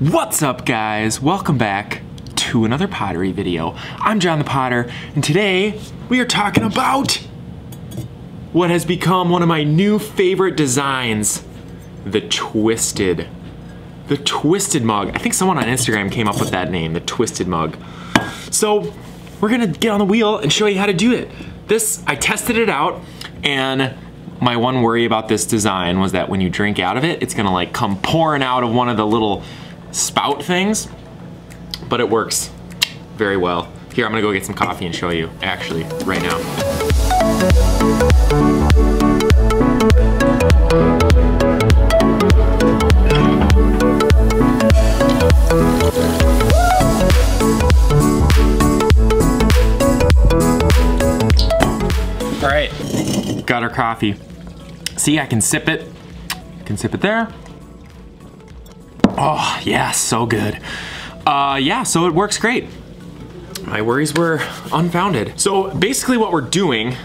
What's up guys? Welcome back to another pottery video. I'm Jon the Potter and today we are talking about what has become one of my new favorite designs, the Twisted. The Twisted mug. I think someone on Instagram came up with that name, the Twisted mug. So we're gonna get on the wheel and show you how to do it. This, I tested it out and my one worry about this design was that when you drink out of it, it's gonna like come pouring out of one of the little spout things, but it works very well. Here, I'm gonna go get some coffee and show you, actually, right now. Got our coffee. See, I can sip it. Can sip it there. Oh, yeah, so good. Uh, yeah, so it works great. My worries were unfounded. So basically what we're doing,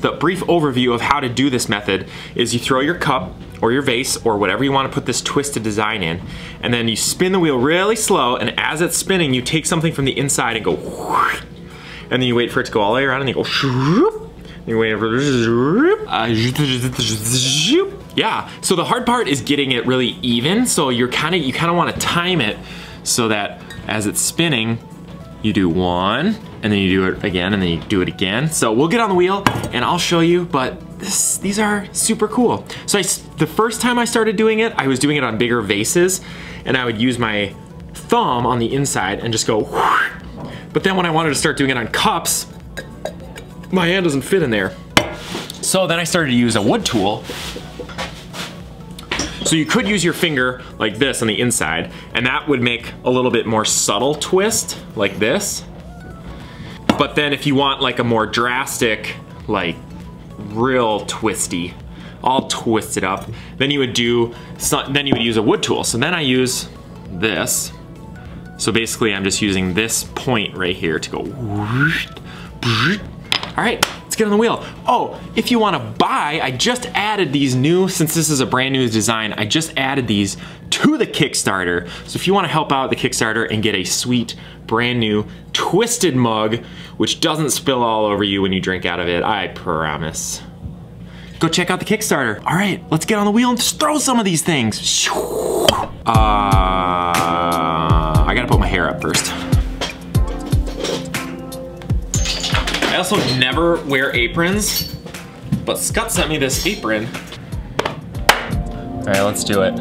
the brief overview of how to do this method is you throw your cup or your vase or whatever you want to put this twisted design in, and then you spin the wheel really slow, and as it's spinning, you take something from the inside and go, and then you wait for it to go all the way around and you go, and you wait for, uh, yeah. So the hard part is getting it really even. So you're kind of, you kind of want to time it so that as it's spinning, you do one, and then you do it again, and then you do it again. So we'll get on the wheel, and I'll show you, but this, these are super cool. So I, the first time I started doing it, I was doing it on bigger vases, and I would use my thumb on the inside and just go, but then when I wanted to start doing it on cups, my hand doesn't fit in there. So then I started to use a wood tool so you could use your finger like this on the inside, and that would make a little bit more subtle twist, like this. But then if you want like a more drastic, like real twisty, all twisted up, then you would do, then you would use a wood tool. So then I use this. So basically I'm just using this point right here to go, all right, get on the wheel. Oh, if you wanna buy, I just added these new, since this is a brand new design, I just added these to the Kickstarter. So if you wanna help out the Kickstarter and get a sweet, brand new, twisted mug, which doesn't spill all over you when you drink out of it, I promise. Go check out the Kickstarter. All right, let's get on the wheel and just throw some of these things. Uh, I gotta put my hair up first. I also never wear aprons, but Scott sent me this apron. All right, let's do it.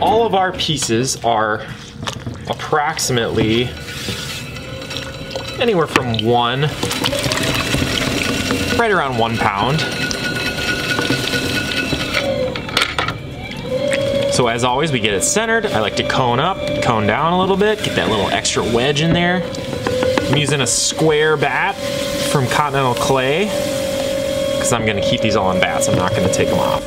All of our pieces are approximately anywhere from one, right around one pound. So as always, we get it centered. I like to cone up, cone down a little bit, get that little extra wedge in there. I'm using a square bat from Continental Clay because I'm gonna keep these all in bats. I'm not gonna take them off.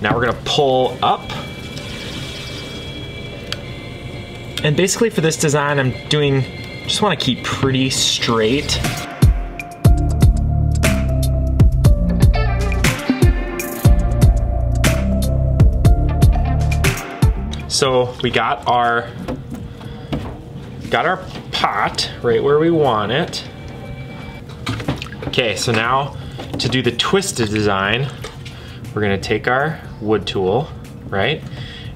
Now we're gonna pull up. And basically for this design, I'm doing, just wanna keep pretty straight. So we got our, got our pot right where we want it. Okay, so now to do the twisted design, we're gonna take our wood tool, right?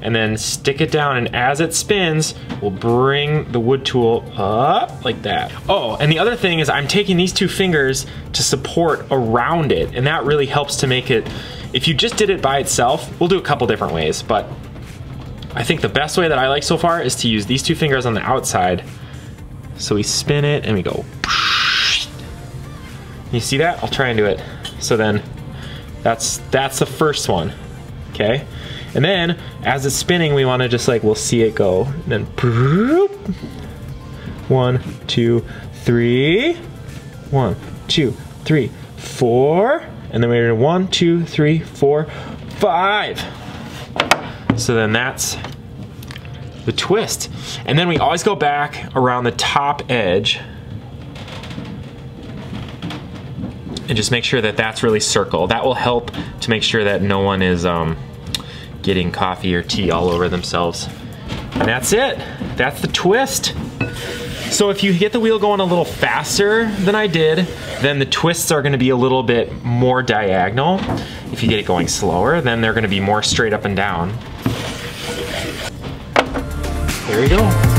And then stick it down and as it spins, we'll bring the wood tool up like that. Oh, and the other thing is I'm taking these two fingers to support around it and that really helps to make it, if you just did it by itself, we'll do a couple different ways, but I think the best way that I like so far is to use these two fingers on the outside. So we spin it and we go. You see that? I'll try and do it. So then that's that's the first one okay? And then as it's spinning, we wanna just like, we'll see it go. And then, One, two, three. One, two, three, four. And then we're one, two, three, four, five. So then that's the twist. And then we always go back around the top edge and just make sure that that's really circle. That will help to make sure that no one is um, getting coffee or tea all over themselves. And that's it. That's the twist. So if you get the wheel going a little faster than I did, then the twists are gonna be a little bit more diagonal. If you get it going slower, then they're gonna be more straight up and down. There you go.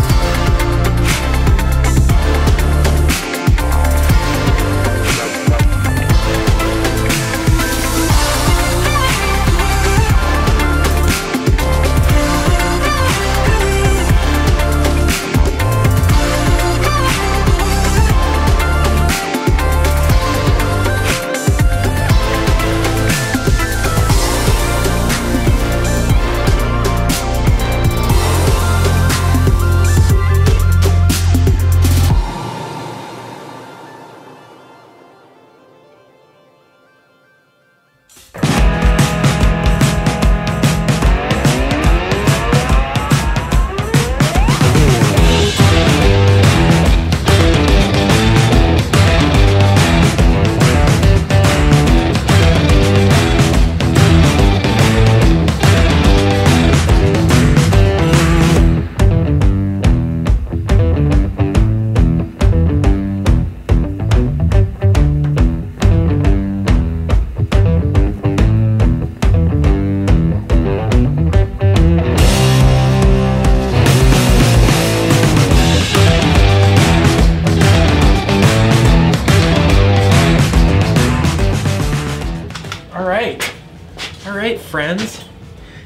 Friends.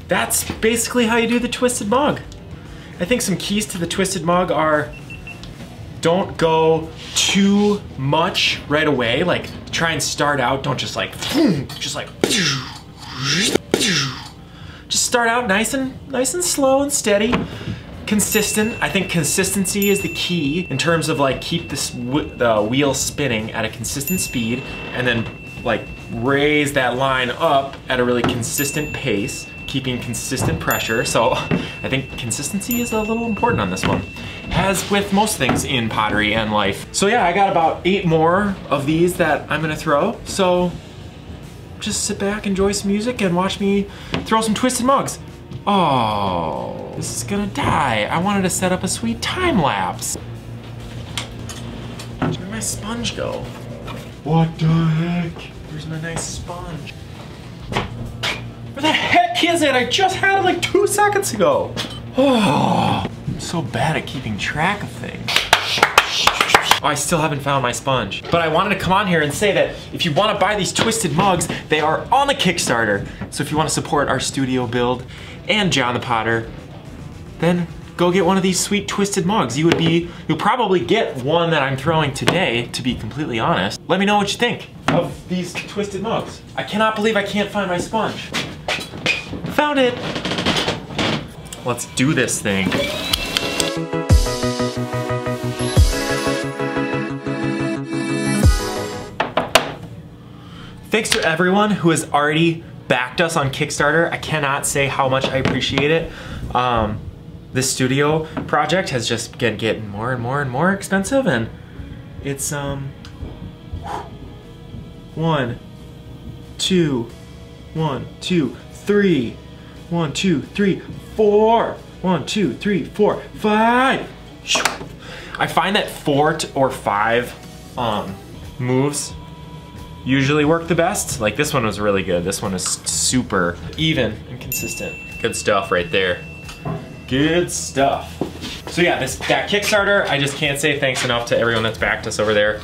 That's basically how you do the twisted mug. I think some keys to the twisted mug are don't go too much right away. Like try and start out, don't just like, just like, just start out nice and nice and slow and steady. Consistent, I think consistency is the key in terms of like keep this the wheel spinning at a consistent speed and then like raise that line up at a really consistent pace, keeping consistent pressure. So I think consistency is a little important on this one, as with most things in pottery and life. So yeah, I got about eight more of these that I'm gonna throw. So just sit back, enjoy some music, and watch me throw some twisted mugs. Oh, this is gonna die. I wanted to set up a sweet time lapse. Where'd my sponge go? What the heck? Where's my nice sponge? Where the heck is it? I just had it like two seconds ago. Oh, I'm so bad at keeping track of things. Oh, I still haven't found my sponge. But I wanted to come on here and say that if you want to buy these twisted mugs, they are on the Kickstarter. So if you want to support our studio build and Jon the Potter, then go get one of these sweet twisted mugs. You would be, you'll probably get one that I'm throwing today, to be completely honest. Let me know what you think of these twisted mugs. I cannot believe I can't find my sponge. Found it. Let's do this thing. Thanks to everyone who has already backed us on Kickstarter. I cannot say how much I appreciate it. Um, this studio project has just been getting more and more and more expensive and it's um one two one two three one two three four one two three four five I find that four or five um, moves usually work the best. Like this one was really good. This one is super even and consistent. Good stuff right there. Good stuff. So yeah, this that Kickstarter, I just can't say thanks enough to everyone that's backed us over there.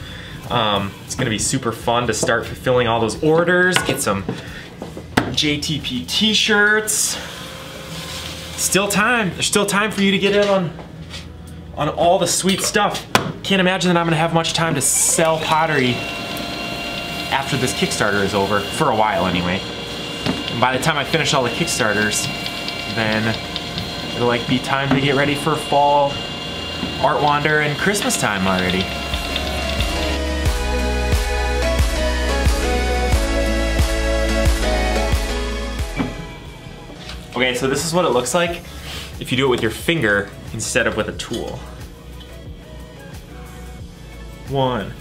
Um, it's gonna be super fun to start fulfilling all those orders, get some JTP t-shirts. Still time, there's still time for you to get in on, on all the sweet stuff. Can't imagine that I'm gonna have much time to sell pottery after this Kickstarter is over, for a while anyway. And by the time I finish all the Kickstarters, then it'll like be time to get ready for fall Art Wander and Christmas time already. Okay, so this is what it looks like if you do it with your finger instead of with a tool. One,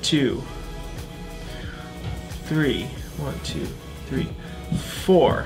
two, three, one, two, three, four.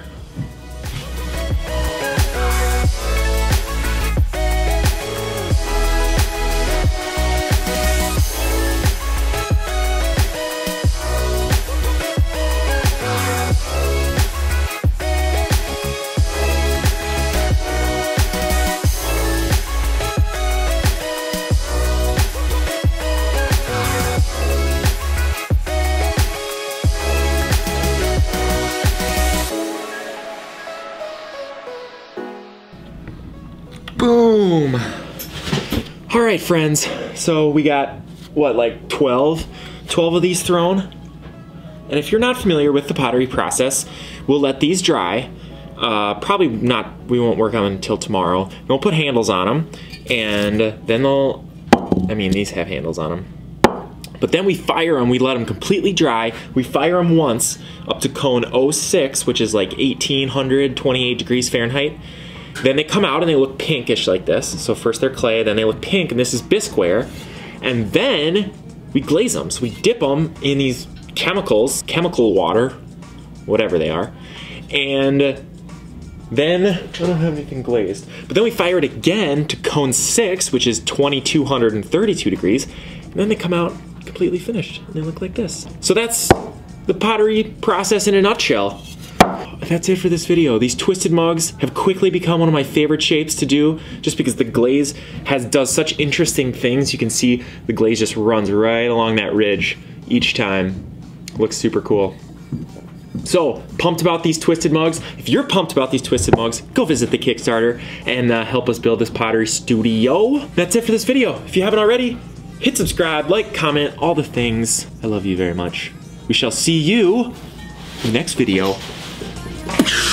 Right, friends. So we got, what, like 12? 12 of these thrown. And if you're not familiar with the pottery process, we'll let these dry. Uh, probably not, we won't work on them until tomorrow. We'll put handles on them. And then they'll, I mean, these have handles on them. But then we fire them, we let them completely dry. We fire them once up to cone 06, which is like 1800, 28 degrees Fahrenheit. Then they come out and they look pinkish like this. So first they're clay, then they look pink, and this is bisqueware. And then we glaze them. So we dip them in these chemicals, chemical water, whatever they are. And then, I don't have anything glazed. But then we fire it again to cone six, which is 2232 degrees. And then they come out completely finished. And they look like this. So that's the pottery process in a nutshell that's it for this video. These twisted mugs have quickly become one of my favorite shapes to do just because the glaze has does such interesting things. You can see the glaze just runs right along that ridge each time. Looks super cool. So, pumped about these twisted mugs. If you're pumped about these twisted mugs, go visit the Kickstarter and uh, help us build this pottery studio. That's it for this video. If you haven't already, hit subscribe, like, comment, all the things. I love you very much. We shall see you next video. Yeah.